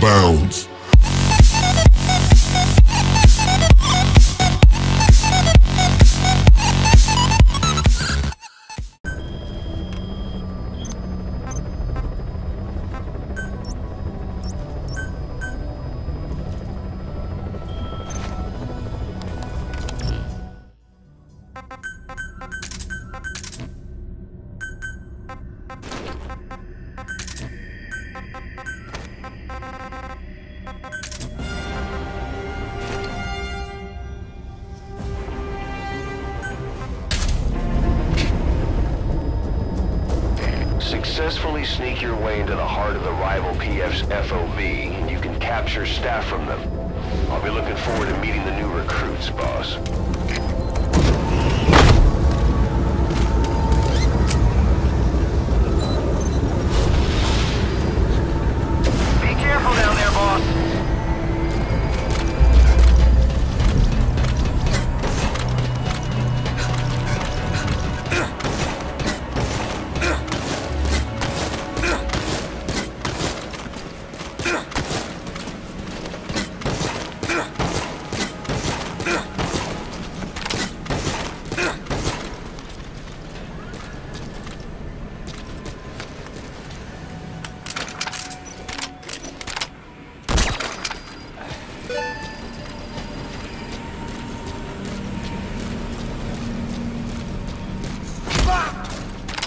bounds. successfully sneak your way into the heart of the rival PF's FOB, you can capture staff from them. I'll be looking forward to meeting the new recruits, boss.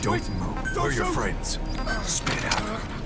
Don't move. We're your friends. Spit out.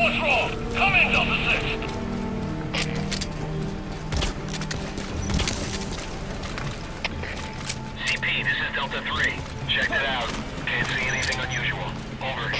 Delta CP, this is Delta 3. Checked it out. Can't see anything unusual. Over.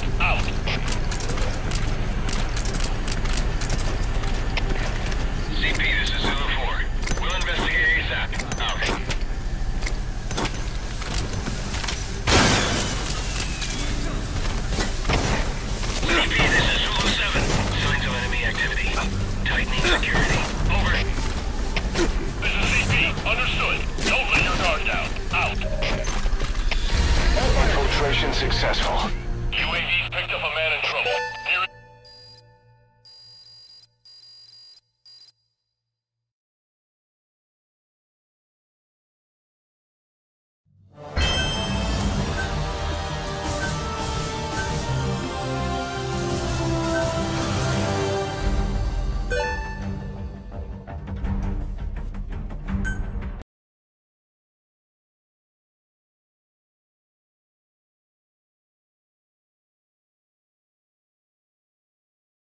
Successful.